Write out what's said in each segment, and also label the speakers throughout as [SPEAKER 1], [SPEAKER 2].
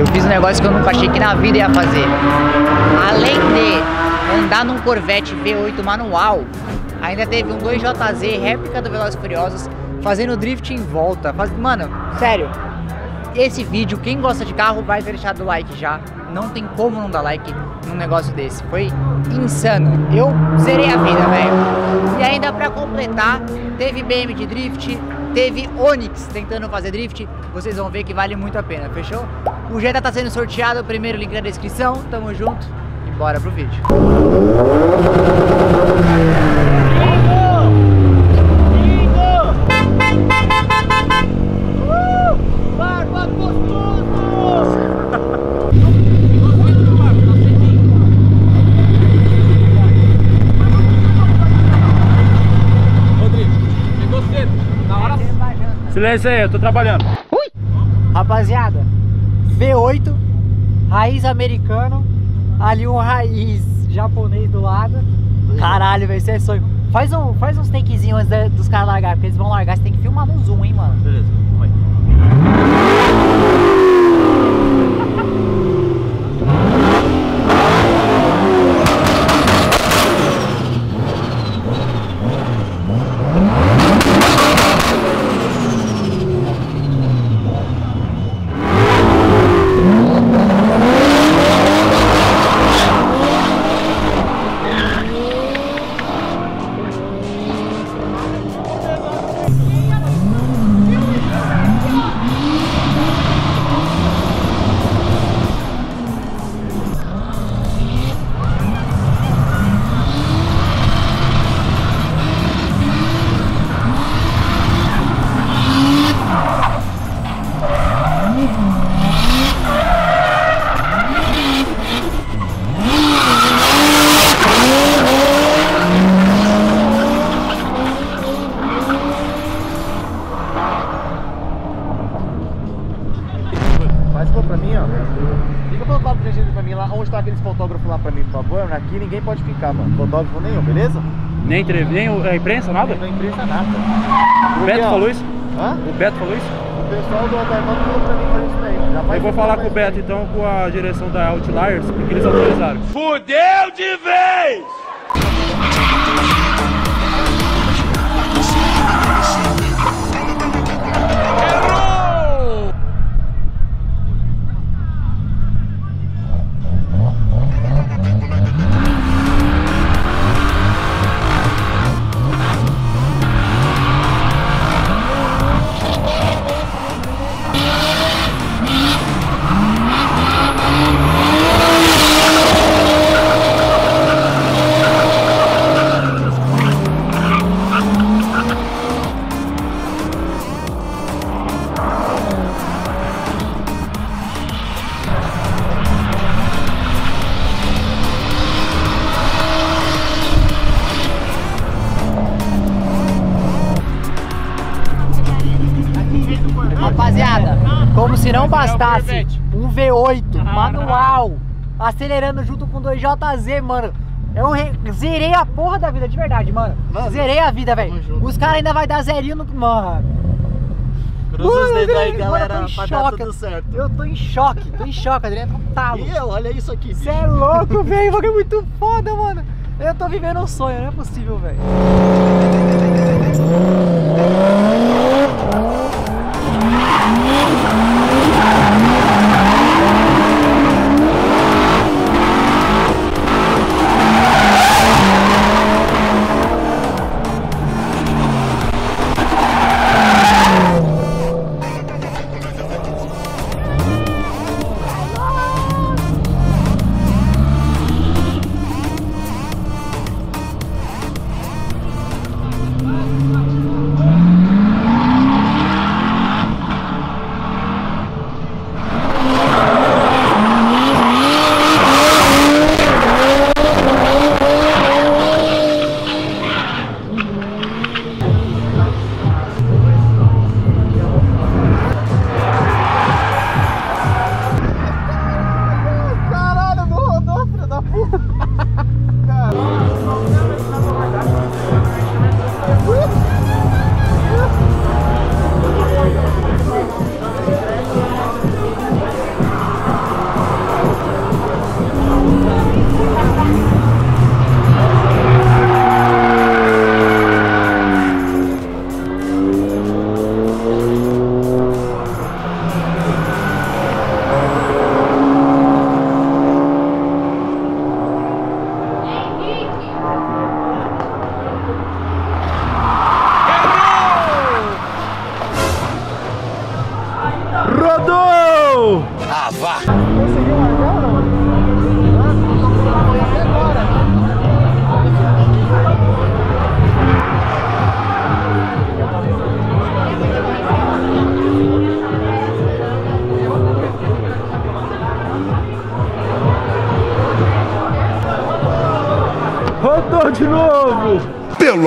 [SPEAKER 1] Eu fiz um negócio que eu nunca achei que na vida ia fazer. Além de andar num Corvette V8 manual, ainda teve um 2JZ réplica do Velozes Furiosos fazendo drift em volta. Faz... Mano, sério, esse vídeo, quem gosta de carro vai ter deixado o like já. Não tem como não dar like num negócio desse. Foi insano. Eu zerei a vida, velho. E ainda pra completar, teve BM de drift, teve Onix tentando fazer drift. Vocês vão ver que vale muito a pena, fechou? O Jetta tá sendo sorteado, primeiro link na descrição. Tamo junto e bora pro vídeo.
[SPEAKER 2] Silêncio aí, eu tô trabalhando.
[SPEAKER 1] Ui! Rapaziada, V8, raiz americano, ali um raiz japonês do lado. Caralho, velho, isso é sonho. Faz, um, faz uns takezinhos antes dos caras largar, porque eles vão largar, você tem que filmar no zoom, hein, mano.
[SPEAKER 2] Beleza, vamos aí.
[SPEAKER 3] Aqueles fotógrafos lá pra mim, por favor? Aqui ninguém pode ficar, mano. Fotógrafo nenhum, beleza?
[SPEAKER 2] Nem, entre- nem a imprensa, nada?
[SPEAKER 3] Não imprensa nada.
[SPEAKER 2] O Beto
[SPEAKER 3] ó,
[SPEAKER 2] falou isso?
[SPEAKER 3] Hã?
[SPEAKER 2] O Beto falou isso?
[SPEAKER 3] O pessoal do Altarmano falou pra mim fazer isso daí. Já faz
[SPEAKER 2] Eu vou falar com o Beto então, com a direção da Outliers, porque eles autorizaram.
[SPEAKER 4] Fudeu de vez!
[SPEAKER 1] Acelerando junto com 2JZ, mano. Eu re- zerei a porra da vida, de verdade, mano. Zerei a vida, velho. Os caras ainda vai dar zerinho no. Mano.
[SPEAKER 3] Cruza os
[SPEAKER 1] Mano,
[SPEAKER 3] dedos aí, galera,
[SPEAKER 1] eu tô em
[SPEAKER 3] pra dar
[SPEAKER 1] choque.
[SPEAKER 3] tudo certo.
[SPEAKER 1] Eu tô em choque, tô em choque, Adriano, tá um talo.
[SPEAKER 3] E eu, olha isso aqui.
[SPEAKER 1] Você é louco, velho. O é muito foda, mano. Eu tô vivendo um sonho, não é possível, velho.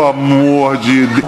[SPEAKER 4] Amor de Deus.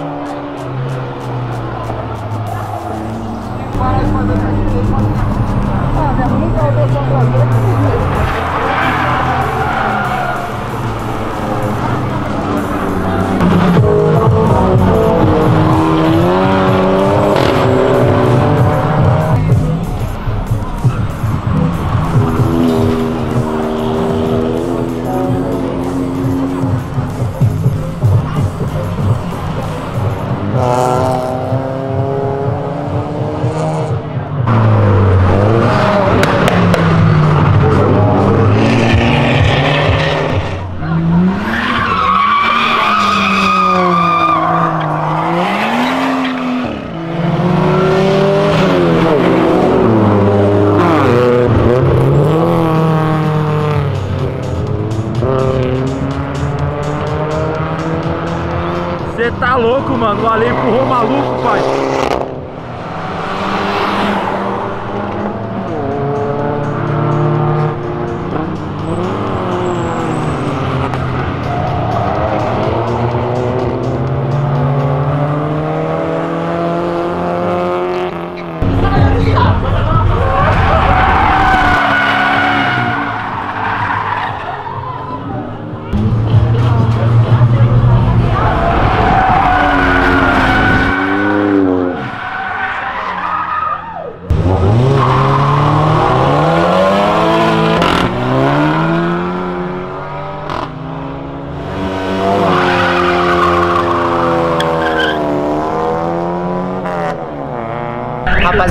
[SPEAKER 2] Louco, mano. O Ale empurrou o maluco, pai.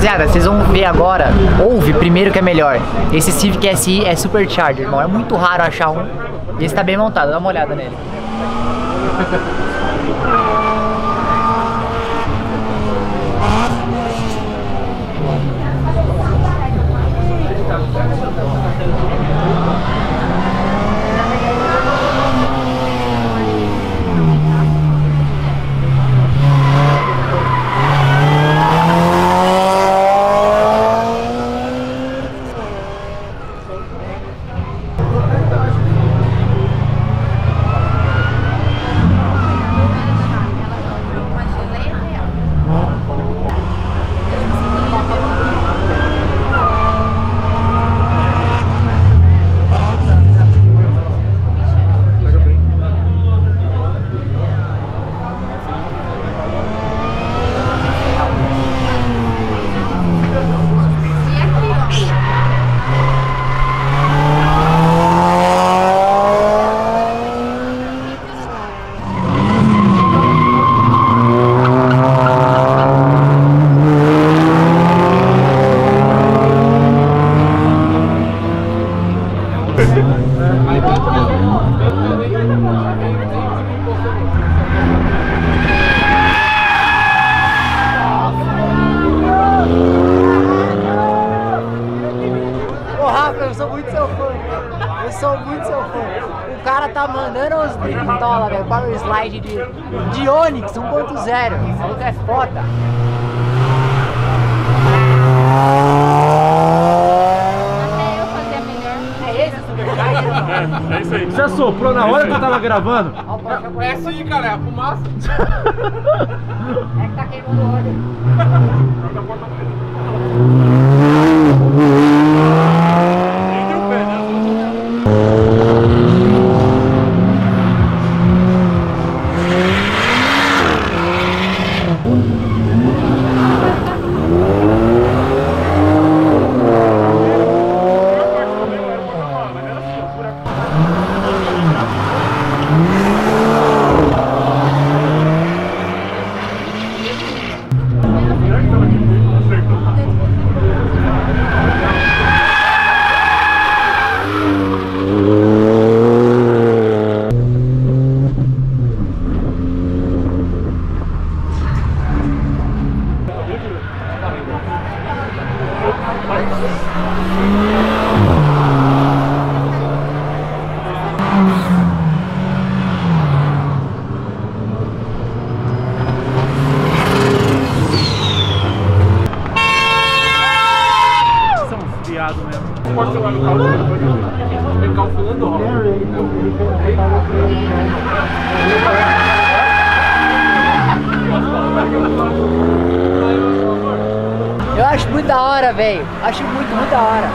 [SPEAKER 1] Rapaziada, vocês vão ver agora, ouve primeiro que é melhor. Esse Civic SI é Supercharger, irmão. É muito raro achar um. E esse tá bem montado, dá uma olhada nele. Ô Rafa, eu sou muito seu fã. Eu sou muito seu fã. O cara tá mandando uns brindola, velho, slide de, de Onix 1.0. O maluco é foda.
[SPEAKER 5] Até eu fazer melhor.
[SPEAKER 1] É?
[SPEAKER 2] É isso aí. Você assoprou na hora que eu tava gravando?
[SPEAKER 1] É assim, cara, é a fumaça. É que tá queimando o óleo.
[SPEAKER 2] Thank you.
[SPEAKER 1] Eu acho muito da hora, velho. Acho muito, muito da hora.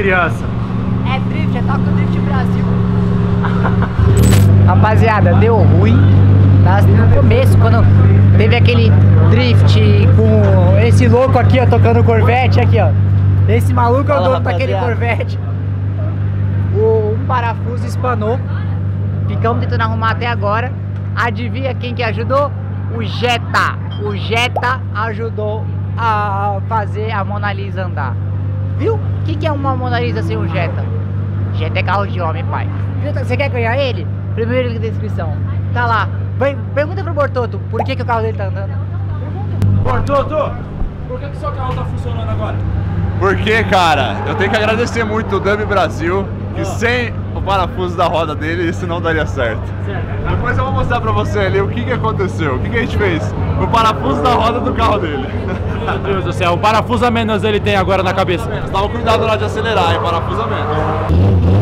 [SPEAKER 2] Criança.
[SPEAKER 1] É drift, é Toca Drift Brasil. Rapaziada, deu ruim nas- no começo, quando teve aquele drift com esse louco aqui, ó, tocando Corvette, aqui, ó. Esse maluco é o dono daquele. Corvette. O, um parafuso espanou. Ficamos tentando arrumar até agora. Adivinha quem que ajudou? O Jetta. O Jetta ajudou a fazer a Mona Lisa andar. Viu? O que, que é uma Mona Lisa sem um Jetta? Jetta é carro de homem, pai. Jetta, Você quer ganhar ele? Primeiro link na descrição. Tá lá. Vai, pergunta pro Bortoto por que, que o carro dele tá andando.
[SPEAKER 2] Bortoto, por que, que seu carro tá funcionando agora?
[SPEAKER 6] Porque, cara, eu tenho que agradecer muito o Dummy Brasil, que sem o parafuso da roda dele isso não daria certo. Depois eu vou mostrar pra você ali o que, que aconteceu, o que, que a gente fez. O parafuso da roda do carro dele.
[SPEAKER 2] Meu Deus do céu, um parafuso a menos ele tem agora na cabeça.
[SPEAKER 6] Tava cuidado lá de acelerar, hein? Parafuso a menos.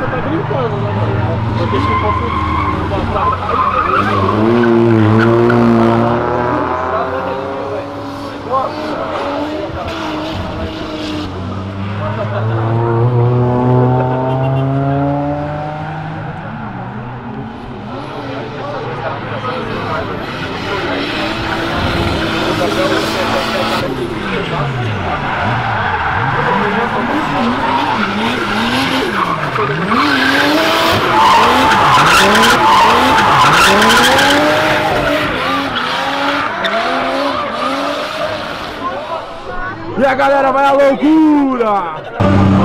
[SPEAKER 6] você tá brincando, né?
[SPEAKER 2] E a galera vai à loucura!